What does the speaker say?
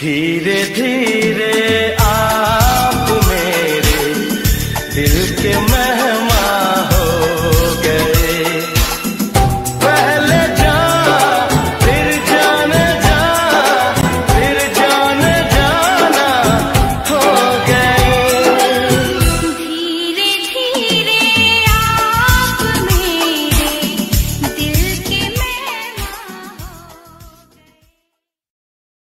धीरे धीरे आप मेरे दिल के मेहमान